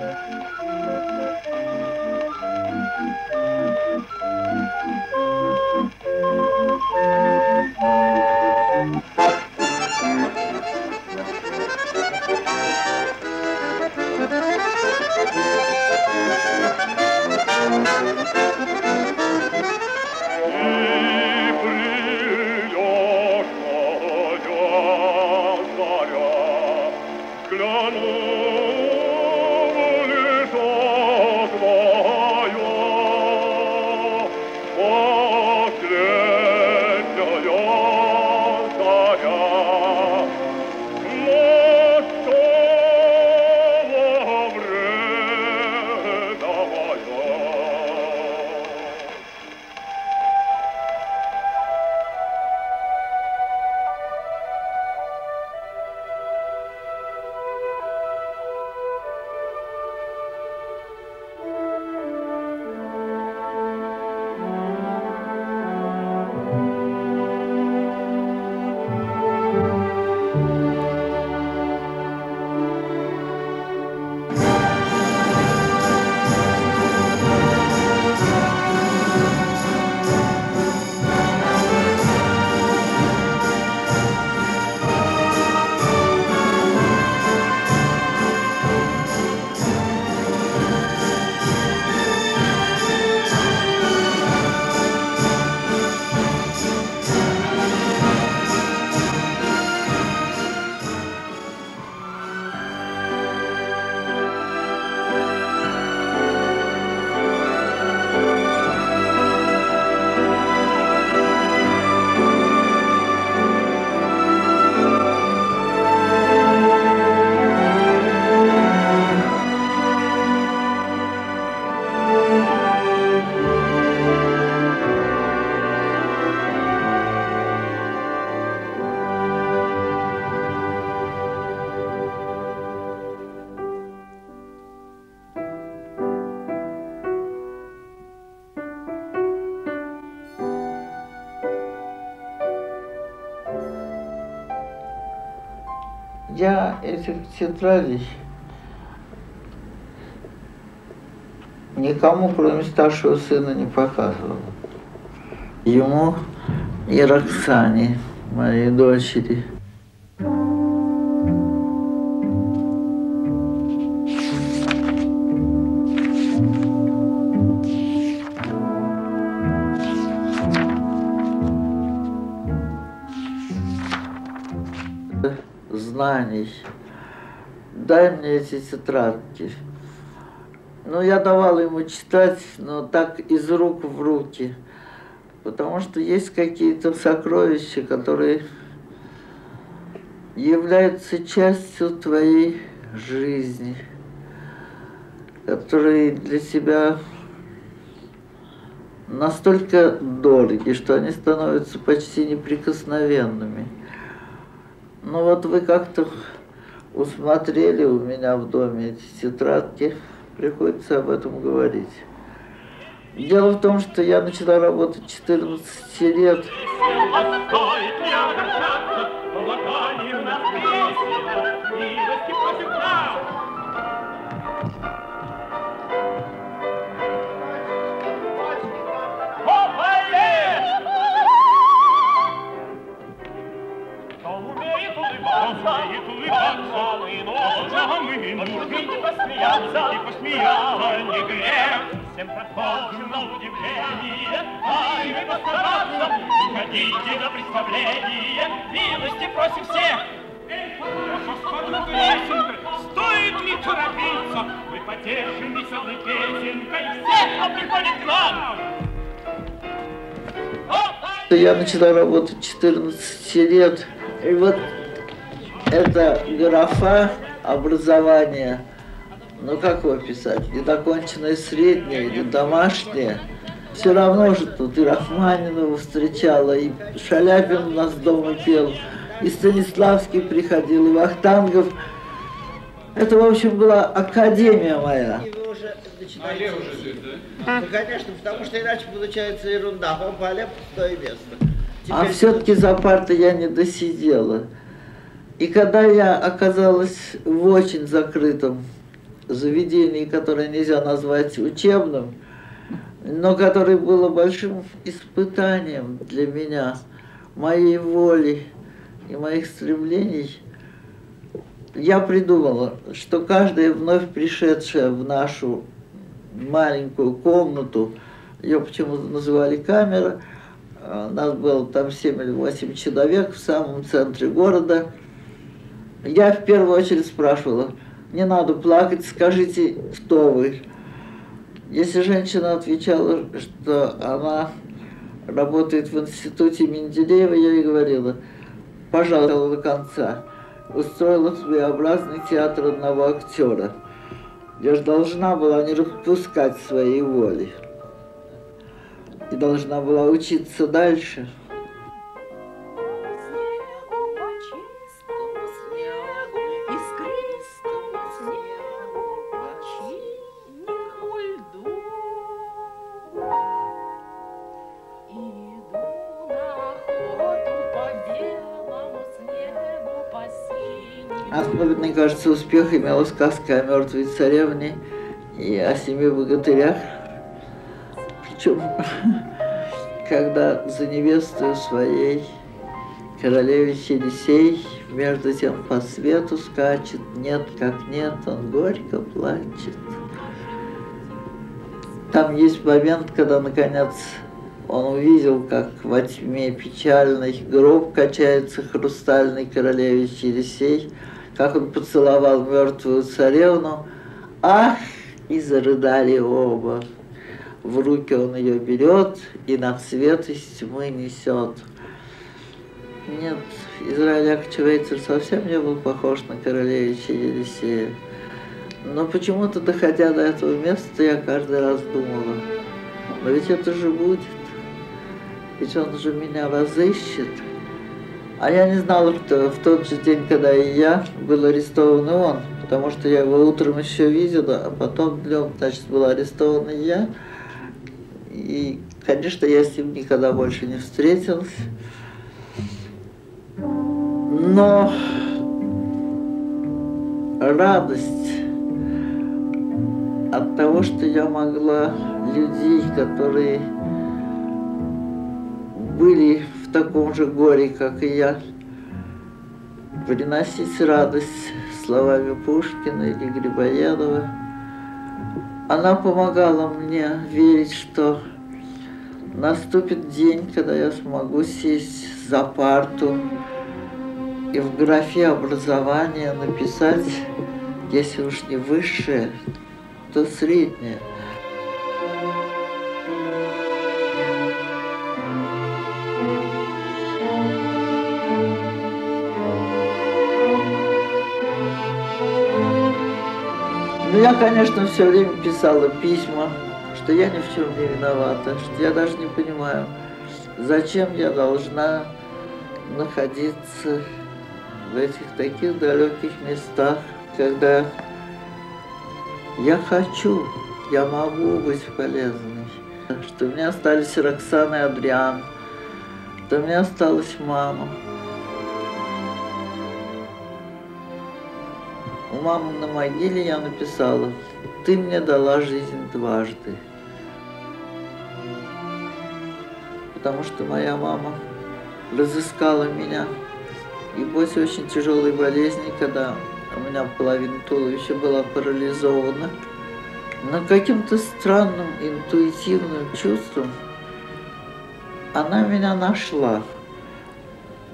Я этих тетрадей никому, кроме старшего сына, не показывал. Ему и Роксане, моей дочери. Мне эти тетрадки. Ну, я давала ему читать, но так из рук в руки. Потому что есть какие-то сокровища, которые являются частью твоей жизни, которые для тебя настолько дороги, что они становятся почти неприкосновенными. Ну вот вы как-то усмотрели у меня в доме эти тетрадки, приходится об этом говорить. Дело в том, что я начала работать 14 лет. умеет улыбаться, и нужно и посмеяться, и посмеяться не грех. Всем прохожим на удивление, ай, вы постараться, приходите на представление, милости просим всех. Стоит ли торопиться? Мы потешим веселой песенкой всех, кто приходит к нам. Я начала работать 14 лет. И вот это графа образования, ну как его писать, недоконченное среднее или домашнее. Все равно же тут и Рахманинова встречала, и Шаляпин у нас дома пел, и Станиславский приходил, и Вахтангов. Это, в общем, была академия моя. Ну, конечно, потому что иначе получается ерунда. Попали в пустое место. А все-таки за партой я не досидела. И когда я оказалась в очень закрытом заведении, которое нельзя назвать учебным, но которое было большим испытанием для меня, моей воли и моих стремлений, я придумала, что каждая вновь пришедшая в нашу маленькую комнату, ее почему-то называли камера, а, нас было там 7 или 8 человек в самом центре города. Я в первую очередь спрашивала, не надо плакать, скажите, кто вы. Если женщина отвечала, что она работает в институте Менделеева, я ей говорила, пожалуйста, до конца. Устроила своеобразный театр одного актера. Я же должна была не распускать своей воли. И должна была учиться дальше. Особенно, кажется, успех имела сказка о мертвой царевне и о семи богатырях. Причем, когда за невестою своей королевич Елисей между тем по свету скачет, нет как нет, он горько плачет. Там есть момент, когда, наконец, он увидел, как во тьме печальный гроб качается хрустальный королевич Елисей, как он поцеловал мертвую царевну. Ах, и зарыдали оба. В руки он ее берет и на свет из тьмы несет. Нет, Израиль Акчевейцер совсем не был похож на королевича Елисея. Но почему-то, доходя до этого места, я каждый раз думала, но ведь это же будет, ведь он же меня разыщет. А я не знала, что в тот же день, когда и я, был арестован и он, потому что я его утром еще видела, а потом днем, значит, был арестован и я. И, конечно, я с ним никогда больше не встретилась. Но радость от того, что я могла людей, которые были в таком же горе, как и я, приносить радость словами Пушкина или Грибоедова. Она помогала мне верить, что наступит день, когда я смогу сесть за парту и в графе образования написать, если уж не высшее, то среднее – Ну, я, конечно, все время писала письма, что я ни в чем не виновата, что я даже не понимаю, зачем я должна находиться в этих таких далеких местах, когда я хочу, я могу быть полезной, что у меня остались Роксана и Адриан, что у меня осталась мама. Мамы на могиле я написала, ты мне дала жизнь дважды. Потому что моя мама разыскала меня. И после очень тяжелой болезни, когда у меня половина туловища была парализована, но каким-то странным интуитивным чувством она меня нашла.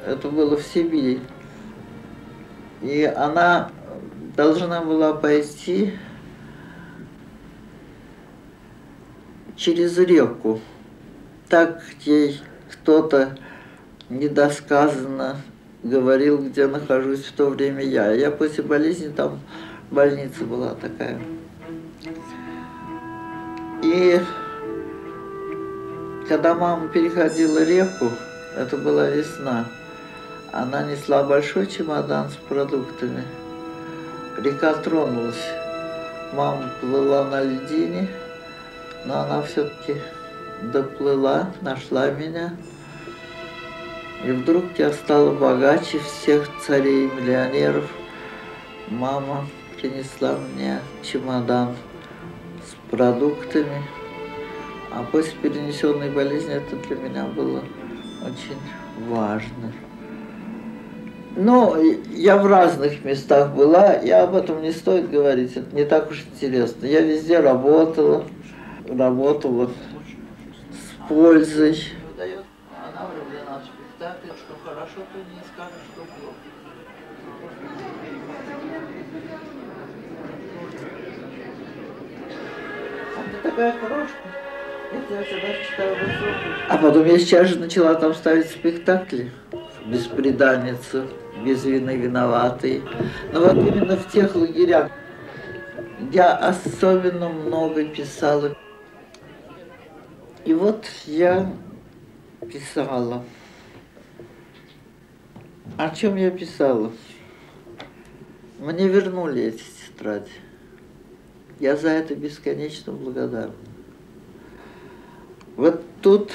Это было в Сибири. И она должна была пойти через реку. Так ей кто-то недосказанно говорил, где нахожусь в то время я. Я после болезни, там больница была такая. И когда мама переходила реку, это была весна, она несла большой чемодан с продуктами – Река тронулась. Мама плыла на льдине, но она все-таки доплыла, нашла меня. И вдруг я стала богаче всех царей, миллионеров. Мама принесла мне чемодан с продуктами. А после перенесенной болезни это для меня было очень важно. Ну, я в разных местах была, я об этом не стоит говорить, это не так уж интересно. Я везде работала, работала с пользой. Она влюблена в спектакль, что хорошо, то не скажешь, что плохо. Она такая крошка. Это я всегда считаю высокой. А потом я сейчас же начала там ставить спектакли. Беспреданницу, без вины виноватые. Но вот именно в тех лагерях я особенно много писала. И вот я писала. О чем я писала? Мне вернули эти тетради. Я за это бесконечно благодарна. Вот тут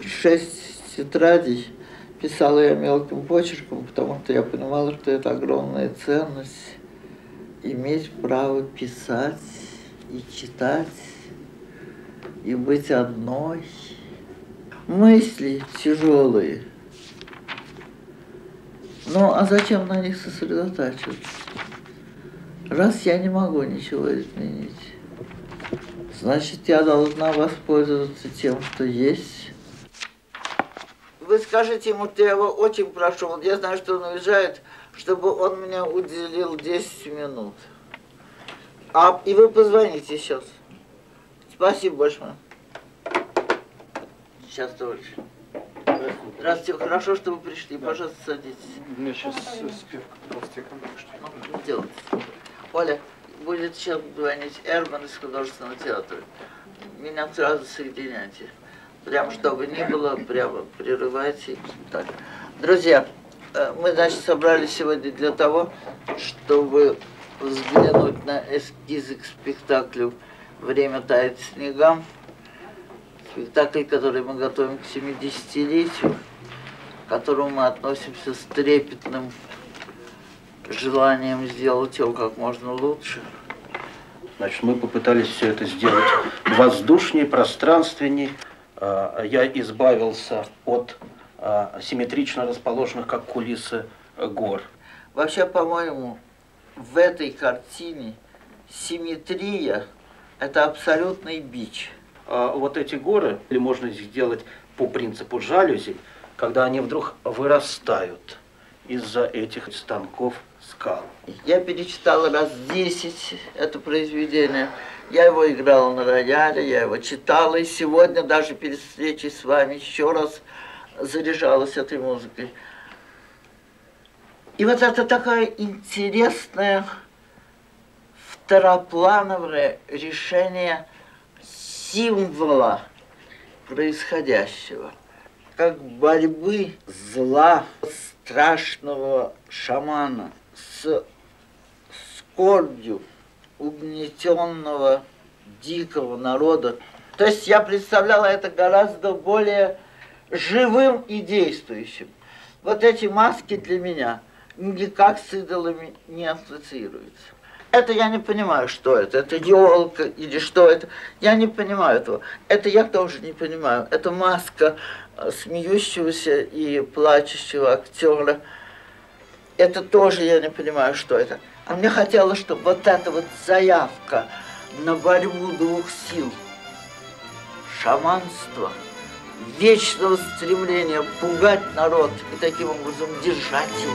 шесть тетрадей писала я мелким почерком, потому что я понимала, что это огромная ценность иметь право писать и читать, и быть одной. Мысли тяжелые. Ну, а зачем на них сосредотачиваться? Раз я не могу ничего изменить, значит, я должна воспользоваться тем, что есть. Вы скажите ему, что я его очень прошу, я знаю, что он уезжает, чтобы он мне уделил 10 минут. А, и вы позвоните сейчас. Спасибо большое. Сейчас тоже. Здравствуйте, хорошо, что вы пришли. Пожалуйста, садитесь. У меня сейчас спирка толстяком Ну, делайте. Оля, будет сейчас звонить Эрман из художественного театра. Меня сразу соединяйте. Прям чтобы не было, прямо прерывайте. Так. Друзья, э, мы, значит, собрались сегодня для того, чтобы взглянуть на эскизы к спектаклю «Время тает снегам». Спектакль, который мы готовим к 70-летию, к которому мы относимся с трепетным желанием сделать его как можно лучше. Значит, мы попытались все это сделать воздушнее, пространственней. А, Я избавился от а, симметрично расположенных, как кулисы, гор. Вообще, по-моему, в этой картине симметрия – это абсолютный бич. А Вот эти горы или можно сделать по принципу жалюзи, когда они вдруг вырастают из-за этих станков скал. Я перечитала раз 10 это произведение. Я его играла на рояле, я его читала, и сегодня даже перед встречей с вами еще раз заряжалась этой музыкой. И вот это такое интересное второплановое решение символа происходящего, как борьбы зла страшного шамана с скорбью угнетенного дикого народа. То есть я представляла это гораздо более живым и действующим. Вот эти маски для меня никак с идолами не ассоциируются. Это я не понимаю, что это. Это елка или что это. Я не понимаю этого. Это я тоже не понимаю. Это маска э, смеющегося и плачущего актера. Это тоже я не понимаю, что это. А мне хотелось, чтобы вот эта вот заявка на борьбу двух сил, шаманства, вечного стремления пугать народ и таким образом держать его.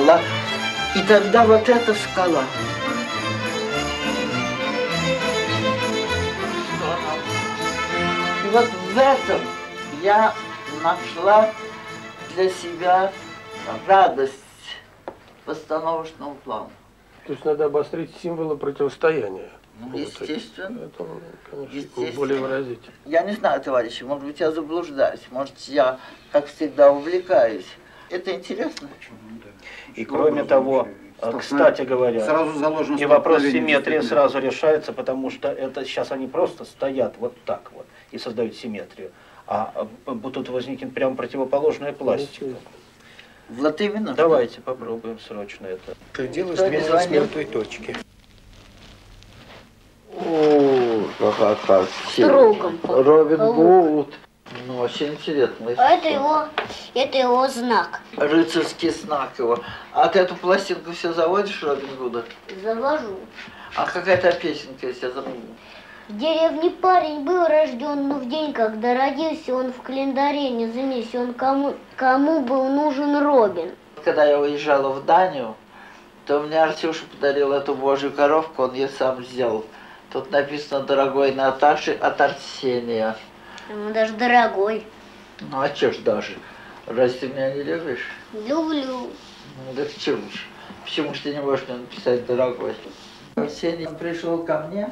Скала. И тогда вот эта скала. И вот в этом я нашла для себя радость постановочного плана. То есть надо обострить символы противостояния. Ну, естественно. Это, конечно, Естественно. более выразительно. Я не знаю, товарищи, может быть, я заблуждаюсь, может, я, как всегда, увлекаюсь. Это интересно. И кроме того, А, Кстати говоря, Сразу заложено и вопрос симметрии сразу решается, потому что это сейчас они просто стоят вот так вот и создают симметрию. А а, тут возникнет прямо противоположная пластика. Вот именно. Давайте попробуем срочно это. Как две звонил? с мертвой точки. О, как, как, Строгом. Робин Гуд. Ну, очень интересно. А это его, это его знак. Рыцарский знак его. А ты эту пластинку все заводишь, Робин Гуда? Завожу. А какая-то песенка, я забыл. В деревне парень был рожден, но в день, когда родился, он в календаре не занесен, кому, кому был нужен Робин. Когда я уезжала в Данию, то мне Артюша подарил эту божью коровку, он ее сам сделал. Тут написано «Дорогой Наташи от Арсения». Он даже дорогой. Ну а чё ж даже? Разве ты меня не любишь? Люблю. Ну да почему ж? Почему ж ты не можешь мне написать «Дорогой»? Арсений пришел ко мне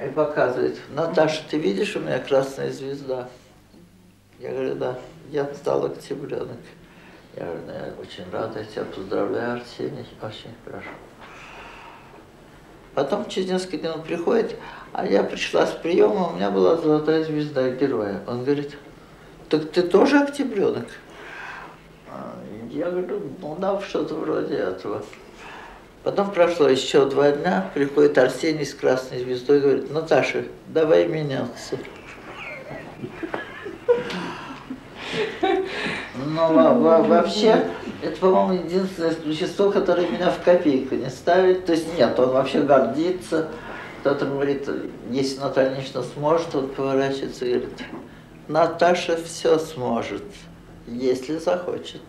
и показывает, Наташа, ты видишь, у меня красная звезда? Я говорю, да, я стал октябренок. Я говорю, ну, я очень рада, я тебя поздравляю, Арсений, очень хорошо. Потом через несколько дней он приходит, а я пришла с приема, у меня была золотая звезда героя. Он говорит, так ты тоже октябренок? А, Я говорю, ну да, что-то вроде этого. Потом прошло еще два дня, приходит Арсений с красной звездой и говорит, Наташа, давай меняться. Но во- вообще, это, по-моему, единственное существо, которое меня в копейку не ставит. То есть нет, он вообще гордится. Кто-то говорит, если Наталья Ильинична сможет, он поворачивается и говорит, Наташа все сможет, если захочет.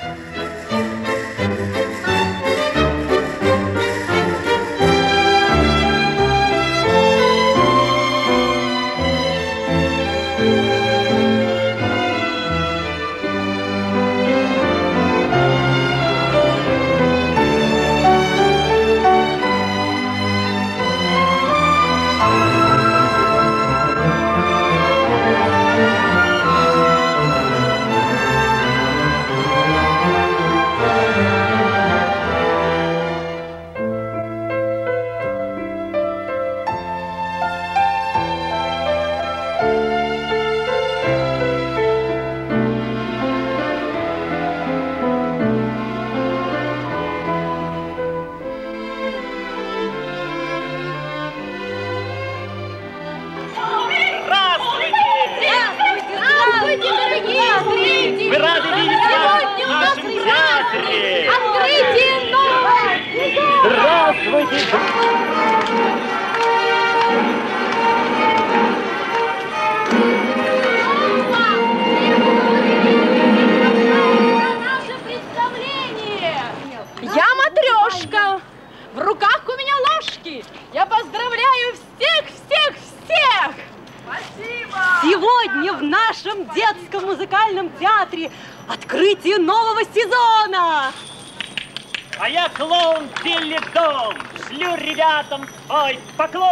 Здравствуйте, свой поклон!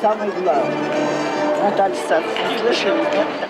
Самый главный. Наталья Садовна, слышали? Нет?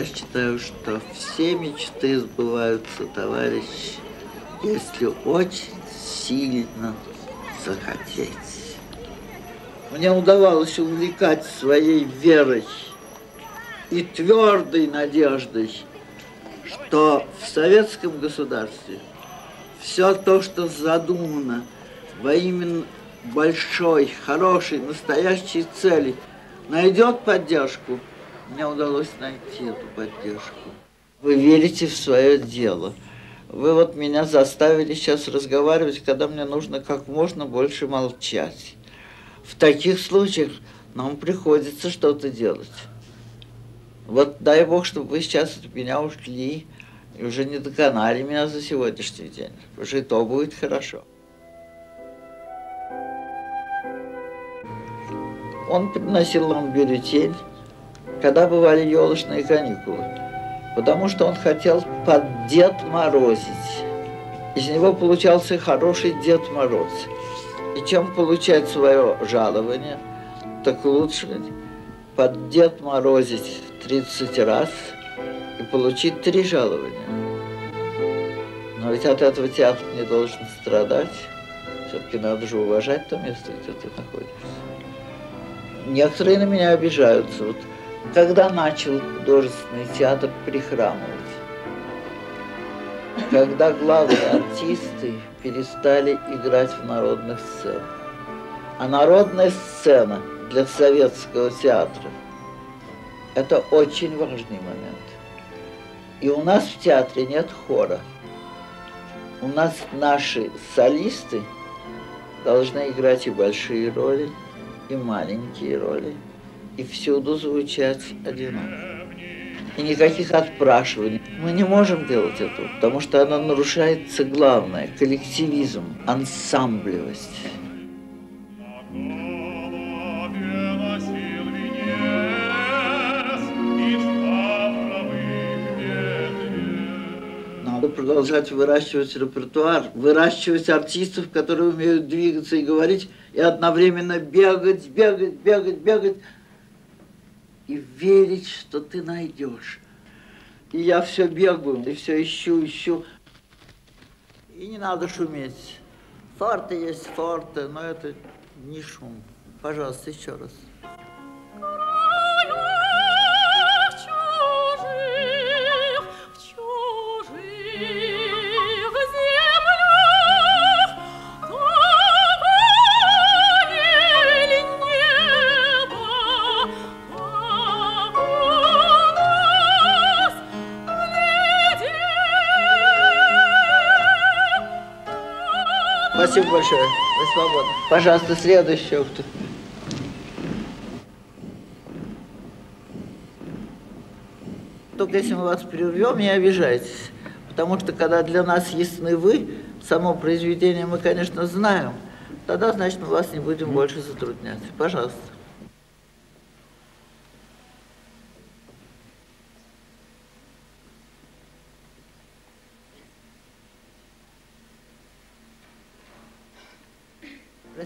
Я считаю, что все мечты сбываются, товарищи, если очень сильно захотеть. Мне удавалось увлекать своей верой и твердой надеждой, что в советском государстве все то, что задумано во имя большой, хорошей, настоящей цели, найдет поддержку – мне удалось найти эту поддержку. Вы верите в свое дело. Вы вот меня заставили сейчас разговаривать, когда мне нужно как можно больше молчать. В таких случаях нам приходится что-то делать. Вот дай Бог, чтобы вы сейчас от меня ушли и уже не доконали меня за сегодняшний день. Уже и то будет хорошо. Он приносил нам бюллетень, когда бывали елочные каникулы, потому что он хотел под Дед Морозить. Из него получался хороший Дед Мороз. И чем получать свое жалование, так лучше под Дед Морозить 30 раз и получить три жалования. Но ведь от этого театр не должен страдать. Все-таки надо же уважать то место, где ты находишься. Некоторые на меня обижаются. Вот когда начал художественный театр прихрамывать, когда главные артисты перестали играть в народных сценах. А народная сцена для советского театра – это очень важный момент. И у нас в театре нет хора. У нас наши солисты должны играть и большие роли, и маленькие роли – и всюду звучать одинаково. И никаких отпрашиваний. Мы не можем делать этого, потому что оно нарушается главное – коллективизм, ансамблевость. Продолжать выращивать репертуар, выращивать артистов, которые умеют двигаться и говорить, и одновременно бегать, бегать, бегать, бегать, и верить, что ты найдешь. И я все бегаю, и все ищу, ищу. И не надо шуметь. Форты есть форты, но это не шум. Пожалуйста, еще раз. Спасибо большое. Вы свободны. Пожалуйста, следующий. Только если мы вас прервем, не обижайтесь. Потому что когда для нас ясны вы, само произведение мы, конечно, знаем, тогда, значит, мы вас не будем больше затруднять. Пожалуйста.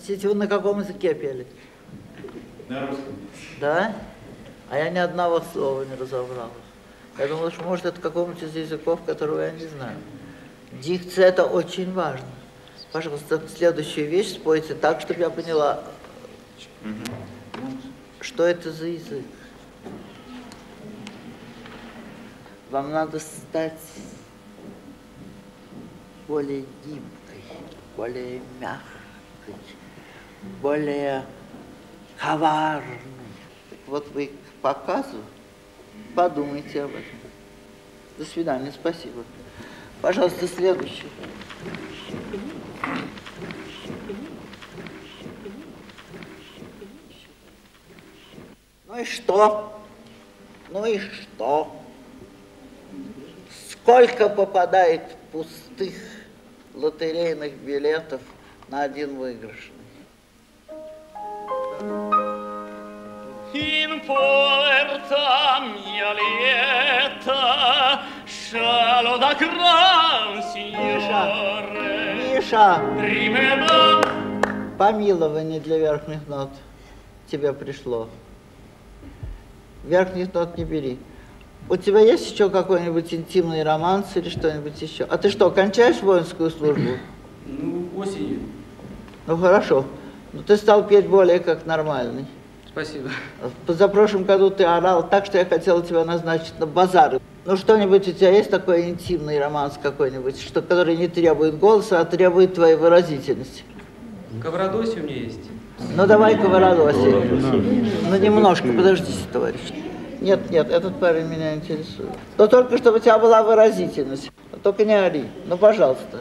Простите, вы на каком языке пели? На русском. Да? А я ни одного слова не разобрал. Я думал, что может это какому-нибудь из языков, которого я не знаю. Дикция это очень важно. Пожалуйста, следующую вещь спойте так, чтобы я поняла, что это за язык. Вам надо стать более гибкой, более мягкой, более коварной. Вот вы к показу подумайте об этом. До свидания, спасибо. Пожалуйста, следующий. Ну и что? Ну и что? Сколько попадает пустых лотерейных билетов на один выигрышный? In puerta mia lieta, scialo da gran signore. Миша, Rimeva помилование для верхних нот тебе пришло. Верхних нот не бери. У тебя есть еще какой-нибудь интимный романс или что-нибудь еще? А ты что, кончаешь воинскую службу? Ну, осенью. Ну хорошо. Но ты стал петь более как нормальный. Спасибо. В позапрошлом году ты орал так, что я хотела тебя назначить на базар. Ну что-нибудь у тебя есть такой интимный романс какой-нибудь, что, который не требует голоса, а требует твоей выразительности? Ковродоси у меня есть. Ну давай Ковародоси. Ну немножко, подождите, товарищ. Нет, нет, этот парень меня интересует. Но только чтобы у тебя была выразительность. Только не ори. Ну, пожалуйста.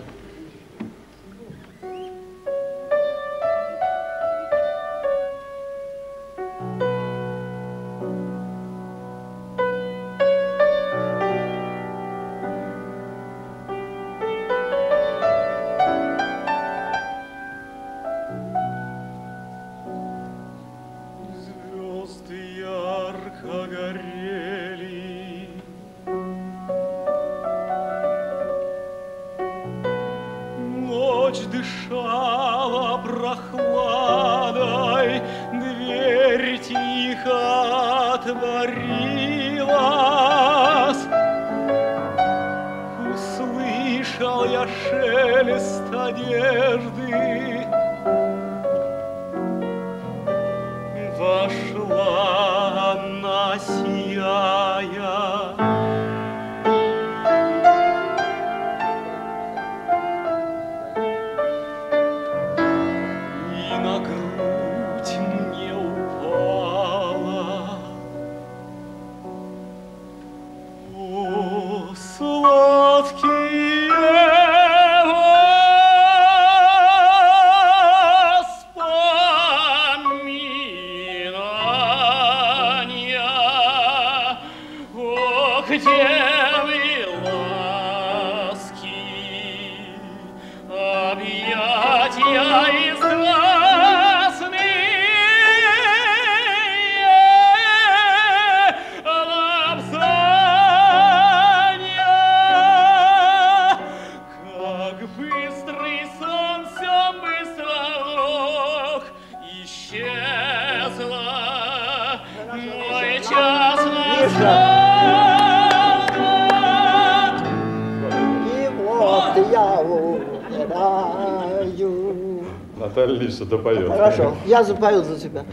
Ильича допоет. Хорошо, я запою за тебя.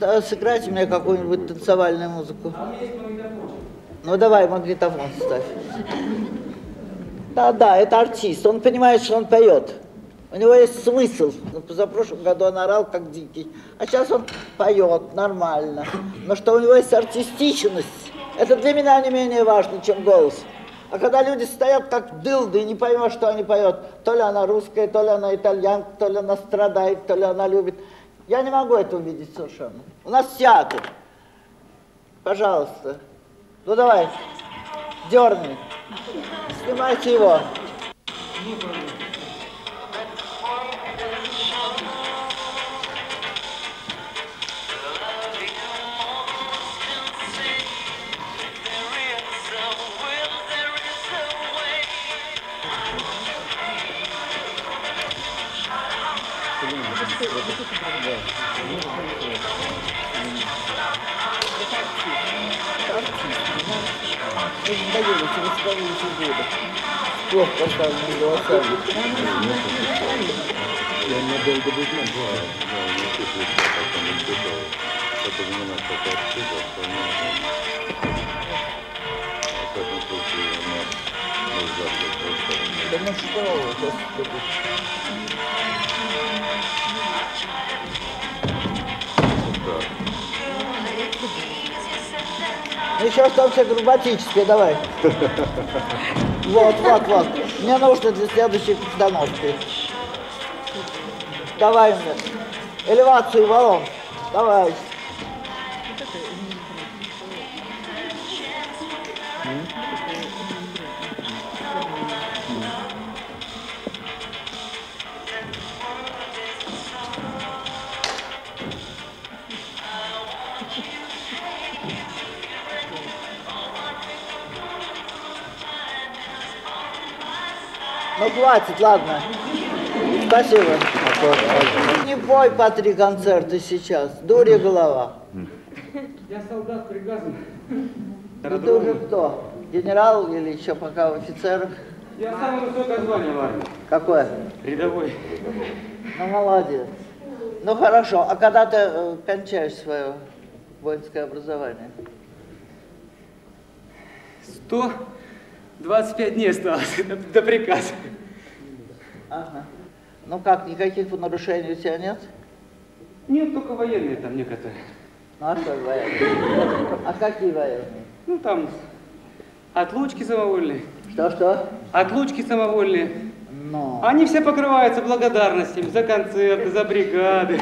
Э, Сыграйте мне какую-нибудь танцевальную музыку. Ну давай, магнитофон ставь. Да, да, это артист, он понимает, что он поет. У него есть смысл. Ну, позапрошлом году он орал как дикий, а сейчас он поет нормально. Но что у него есть артистичность, это для меня не менее важно, чем голос. А когда люди стоят как дылды и не поймешь, что они поют, то ли она русская, то ли она итальянка, то ли она страдает, то ли она любит. Я не могу это увидеть совершенно. У нас театр. Пожалуйста. Ну давай, дерни. Снимайте его. Не даете восковые фигуры. С плохо поставленными голосами. Я надолго быть не знаю. Но не чувствую, что как он испытал. Это занимается как отсюда, остальное. В этом случае у нас нельзя быть Да ну что вы, еще что-то акробатическое, давай. Вот, вот, вот. Мне нужно для следующей постановки. Давай мне. Элевацию баллон. Давай. Хватит, ладно. Спасибо. Не пой по три концерта сейчас. Дури голова. Я солдат приказан. Ты уже кто? Генерал или еще пока в офицерах? Я самое высокое звание в армии. Какое? Рядовой. Ну молодец. Ну хорошо, а когда ты э, кончаешь свое воинское образование? 125 дней осталось до, до приказа. Ага. Ну как, никаких нарушений у тебя нет? Нет, только военные там некоторые. Ну а что военные? А какие военные? Ну там отлучки самовольные. Что-что? Отлучки самовольные. Ну, Они все покрываются благодарностями за концерты, за бригады.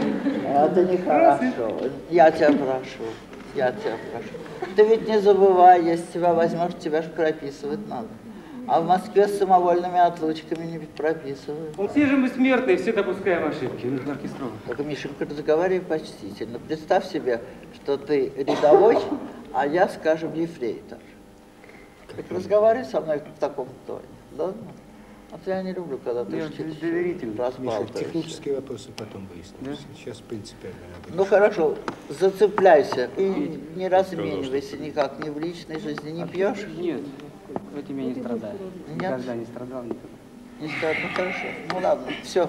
это нехорошо. Я тебя прошу. Я тебя прошу. Ты ведь не забывай, если тебя возьмешь, тебя же прописывать надо. А в Москве с самовольными отлучками не прописывают. Все же мы смертные, все допускаем ошибки. Нужно оркестровать. Только, Мишенька, разговаривай почтительно. Представь себе, что ты рядовой, а я, скажем, ефрейтор. Так разговаривай со мной в таком тоне. Ладно? А то я не люблю, когда ты Я чуть- доверительный. Миша, технические вопросы потом выясним. Сейчас принципиально надо. Ну хорошо, зацепляйся и не разменивайся никак, ни в личной жизни, не пьешь? Нет, этим я не страдаю. Никогда не страдал, никогда. Не скажешь, ну хорошо, ну ладно, все.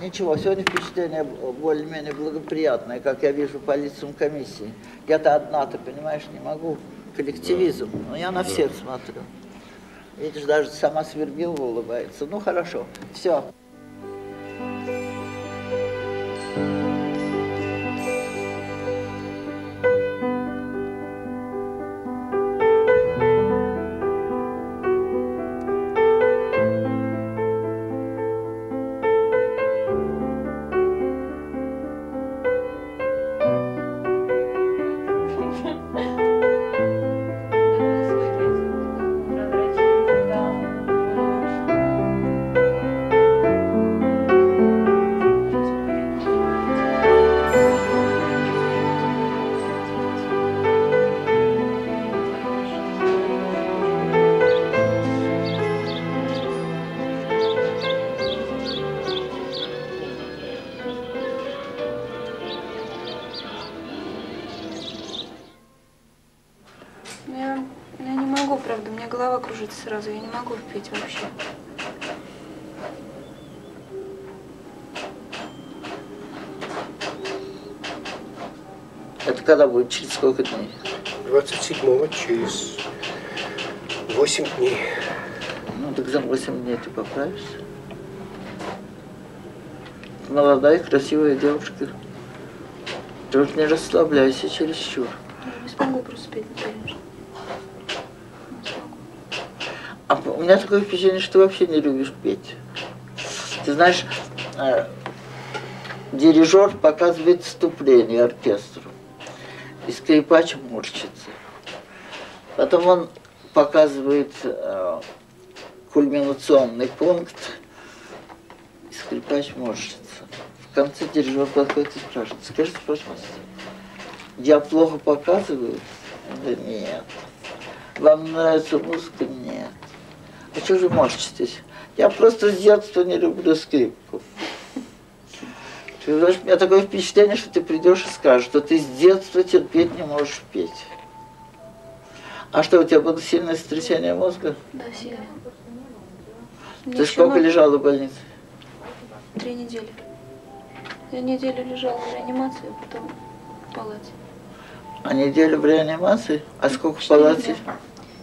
Ничего, сегодня впечатление более-менее благоприятное, как я вижу по лицам комиссии. Я-то одна, ты понимаешь, не могу. Коллективизм. Но я на всех смотрю. Видишь, даже сама Свербилова улыбается. Ну хорошо, все. Через 8 дней. Ну, так за 8 дней ты поправишься. Молодая, красивая девушка. Ты вот не расслабляйся чересчур. Я не смогу просто петь, конечно. А у меня такое впечатление, что ты вообще не любишь петь. Ты знаешь, э, дирижер показывает вступление оркестру, и скрипач морщится. Потом он показывает э, кульминационный пункт, и скрипач морщится. В конце дирижер подходит и спрашивает, скажите, пожалуйста, я плохо показываю? Да нет. Вам нравится музыка? Нет. А что же морщитесь? Я просто с детства не люблю скрипку. Ты знаешь, у меня такое впечатление, что ты придешь и скажешь, что ты с детства терпеть не можешь петь. А что, у тебя было сильное сотрясение мозга? Да, сильно. Ты сколько лежала в больнице? Три недели. Я неделю лежала в реанимации, а потом в палате. А неделю в реанимации? А сколько в палате?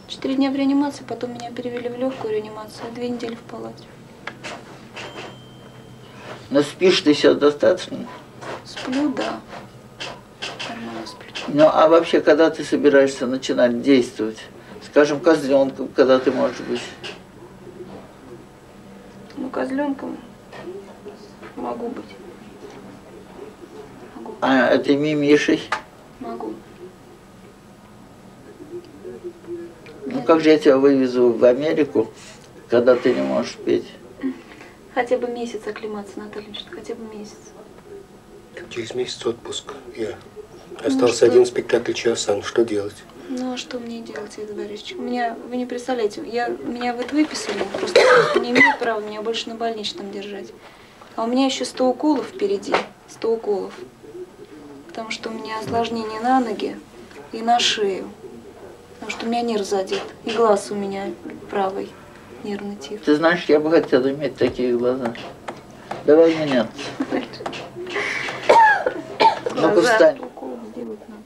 Четыре дня в реанимации, потом меня перевели в легкую реанимацию, а две недели в палате. Но спишь ты сейчас достаточно? Сплю, да. Ну, а вообще, когда ты собираешься начинать действовать? Скажем, козленком, когда ты можешь быть? Ну, козленком могу быть. А этой мимишей? Могу. Ну, как же я тебя вывезу в Америку, когда ты не можешь петь? Хотя бы месяц оклематься, Наталья хотя бы месяц. Через месяц отпуск. Я. Ну Остался что? один спектакль Часан. Что делать? Ну, а что мне делать, Игорь Борисович? У меня, вы не представляете, я, меня вот выписали, просто не имеют права меня больше на больничном держать. А у меня еще 100 уколов впереди, 100 уколов. Потому что у меня осложнение на ноги и на шею. Потому что у меня нерв задет. И глаз у меня правый, нервный тиф. Ты знаешь, я бы хотел иметь такие глаза. Давай меняться. Ну-ка встань. 100 уколов сделать надо.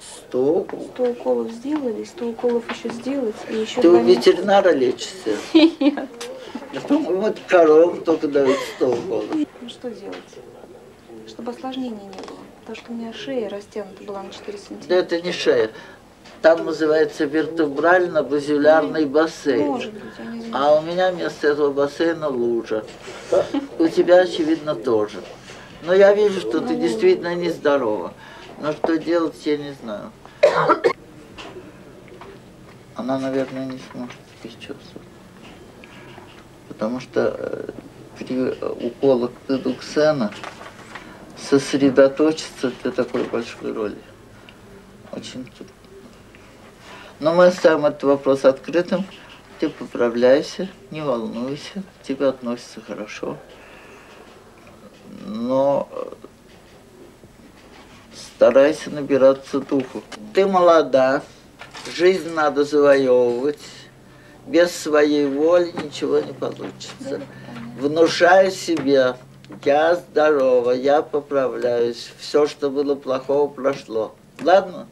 Сто. 100 уколов сделали, 100 уколов еще сделать, и еще Ты у ветеринара лечишься? Нет. Это коров только дают 100 уколов. Ну что делать? Чтобы осложнений не было. Потому что у меня шея растянута была на 4 Да сантиметра. это не шея. Там называется вертебрально-базилярный бассейн. Может быть, я не знаю. А у меня вместо этого бассейна лужа. У тебя, очевидно, тоже. Но я вижу, что ты действительно нездорова. Но что делать, я не знаю. Она, наверное, не сможет бесчувствовать. Потому что э, при э, уколах дедуксена сосредоточиться для такой большой роли очень трудно. Но мы оставим этот вопрос открытым. Ты поправляйся, не волнуйся, к тебе относятся хорошо. Но э, старайся набираться духу. Ты молода, жизнь надо завоевывать. Без своей воли ничего не получится. Внушай себе, я здорова, я поправляюсь, все, что было плохого, прошло. Ладно?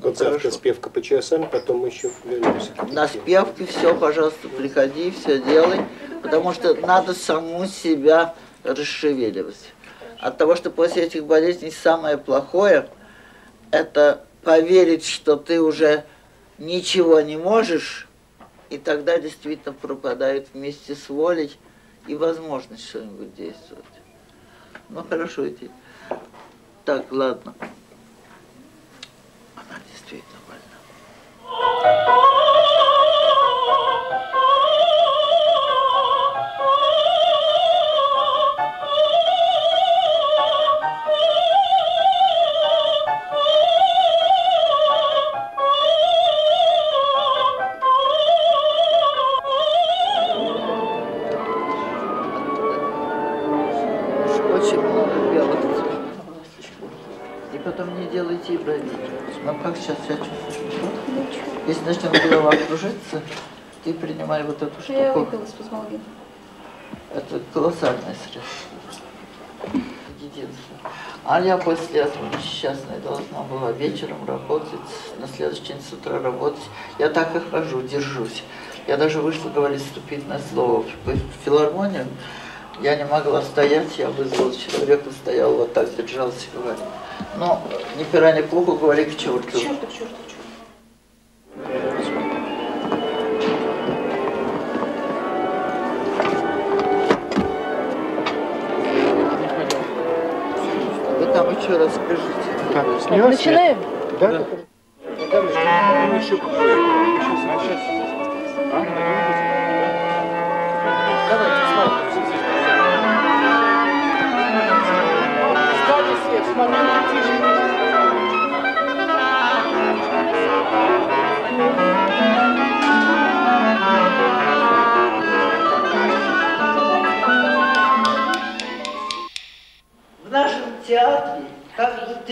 Вот завтра спевка по часам, потом мы еще вернемся. На спевке все, пожалуйста, приходи, все делай, потому что надо саму себя расшевеливать. От того, что после этих болезней самое плохое, это поверить, что ты уже ничего не можешь, и тогда действительно пропадает вместе с волей и возможность что-нибудь действовать. Ну хорошо идти. Так, ладно. Она действительно больна. Ну как сейчас себя чувствуешь? Если начнет голова кружиться, ты принимай вот эту Я штуку. выпила спазмолгин. Это колоссальное средство. Единственное. А я после этого несчастная должна была вечером работать, на следующий день с утра работать. Я так и хожу, держусь. Я даже вышла говорить вступительное слово в филармонию. Я не могла стоять, я вызвала человека, стоял вот так, держался и говорил. Ну, ни пера, ни пуху, говори к черту. К черту, к черту, к черту. Вы там еще раз скажите. Начинаем? Да? театре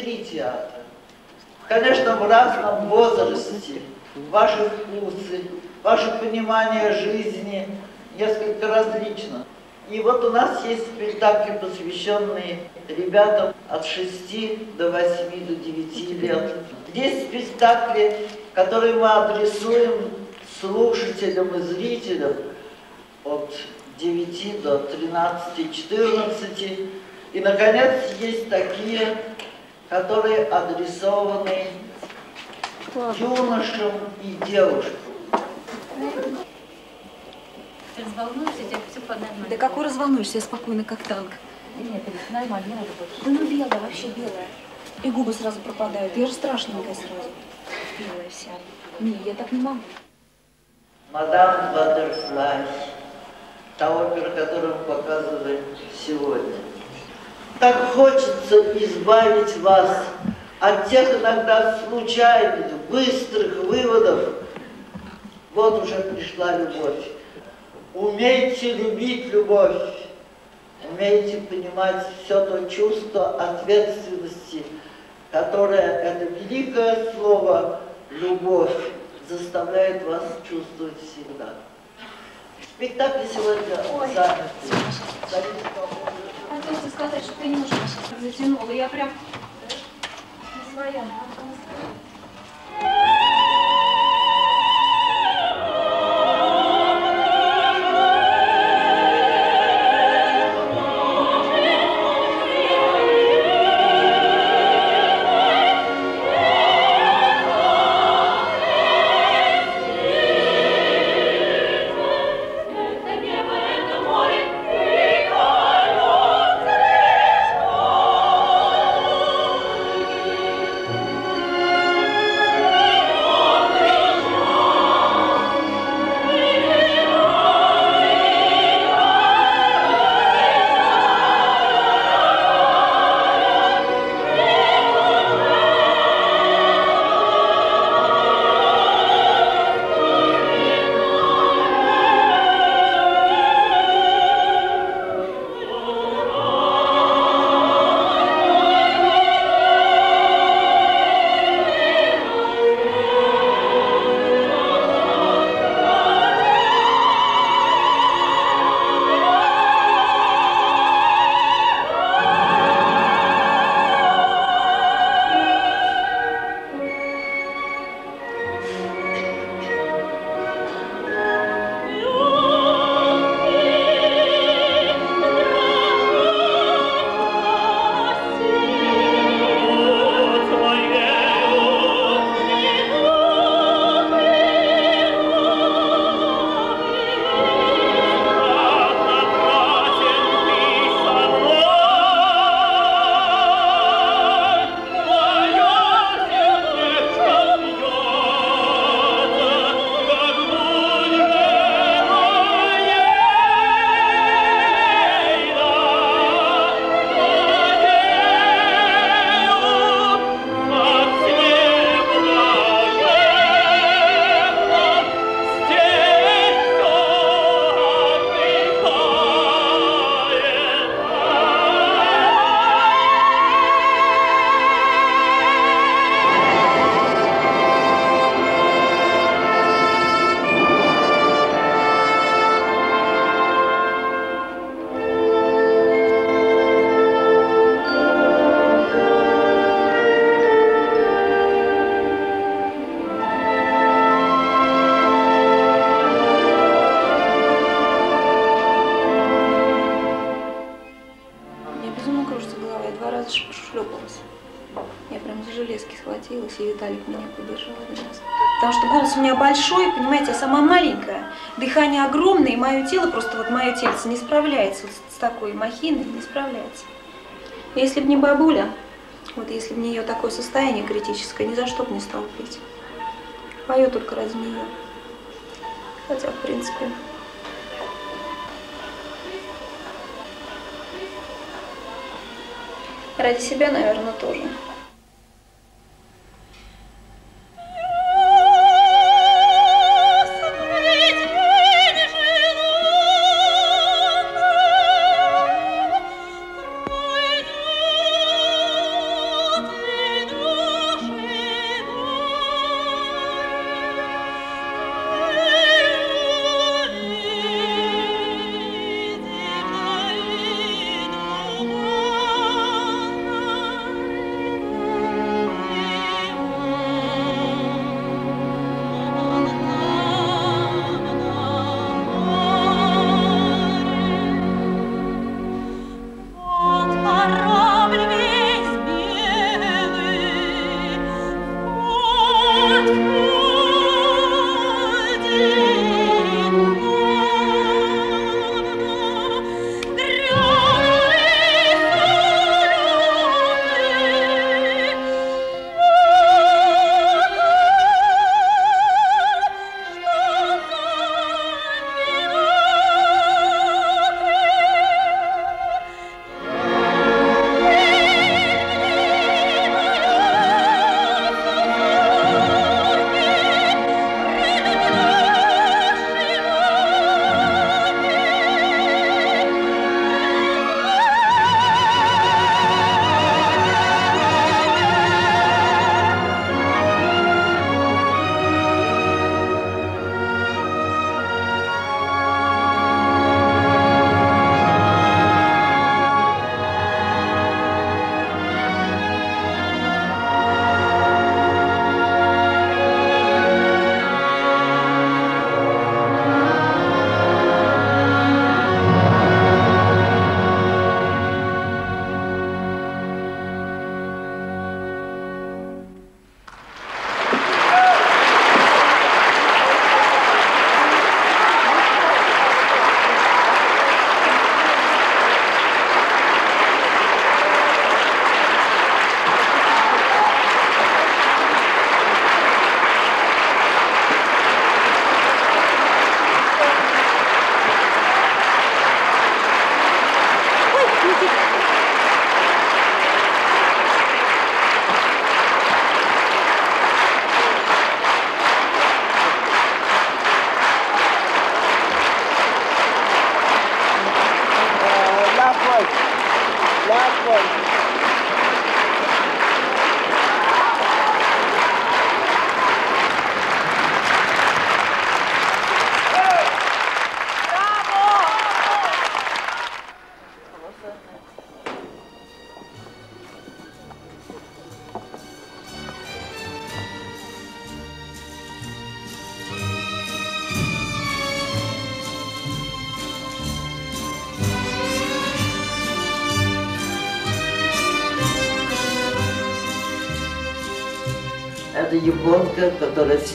три театра. Конечно, в разном возрасте. Ваши вкусы, ваше понимание жизни несколько различно. И вот у нас есть спектакли, посвященные ребятам от 6 до 8 до 9 лет. Есть спектакли, которые мы адресуем слушателям и зрителям от 9 до 13-14. И, наконец, есть такие, которые адресованы юношам и девушкам. Разволнуешься, тебя все по-нормальному. Да какой разволнуешься, я спокойно, как танк. Нет, это нормально, не надо больше. Да ну белая, вообще белая. И губы сразу пропадают. Я же страшненькая сразу. Белая вся. Не, я так не могу. Мадам Баттерфлай, та опера, которую мы показывали сегодня. Так хочется избавить вас от тех иногда случайных, быстрых выводов. Вот уже пришла любовь. Умейте любить любовь. Умейте понимать все то чувство ответственности, которое это великое слово «любовь» заставляет вас чувствовать всегда. Спектакль сегодня заняты. Тебе сказать, что ты немножко сейчас затянула. Я прям не своя. Дыхание огромное, и мое тело, просто вот мое тельце не справляется вот с такой махиной, не справляется. Если бы не бабуля, вот если бы не ее такое состояние критическое, ни за что бы не стала петь. Пою только ради нее. Хотя, в принципе, ради себя, наверное, тоже.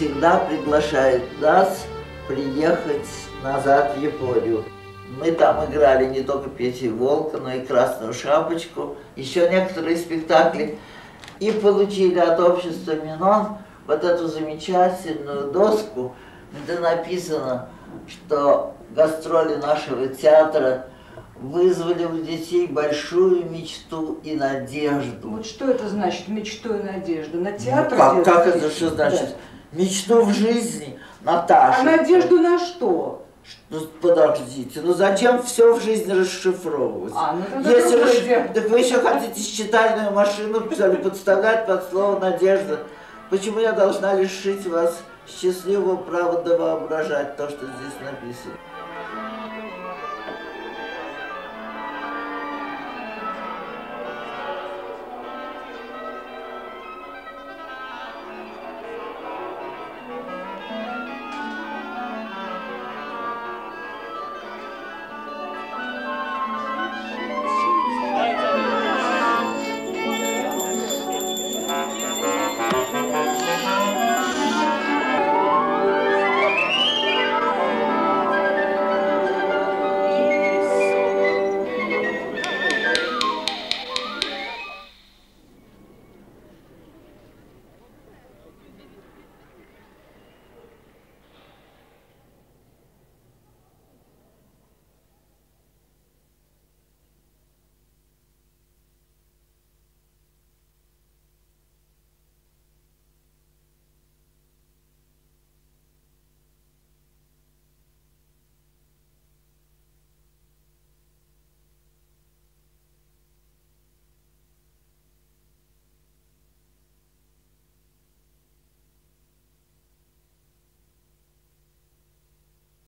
Всегда приглашает нас приехать назад в Японию. Мы там играли не только Петю Волка, но и Красную Шапочку, еще некоторые спектакли. И получили от общества Минон вот эту замечательную доску, где написано, что гастроли нашего театра вызвали у детей большую мечту и надежду. Вот что это значит, мечту и надежду? На Ну, театр как, делать? как это что значит? Мечту в жизни, Наташа. А надежду на что? Ну, подождите, ну зачем все в жизни расшифровывать? А, ну тогда Если расш-. Так вы еще хотите считальную машину подставлять под слово «надежда». Почему я должна лишить вас счастливого права довоображать то, что здесь написано?